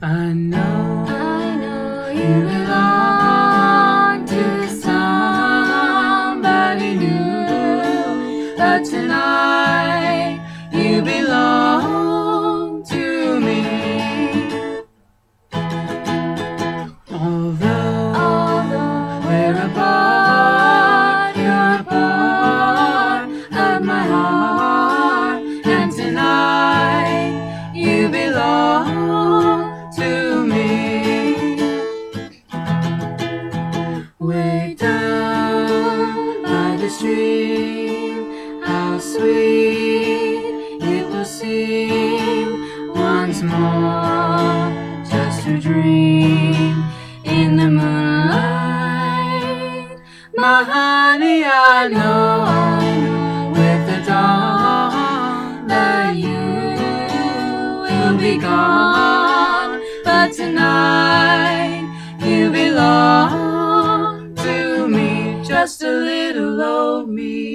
I know I know you belong to somebody new, but tonight you belong to me. Although Although we're apart, you're a part of my heart, stream, how sweet it will seem once more just to dream in the moonlight. My honey, I know, with the dawn that you will be gone, but tonight you belong to me, just a little me.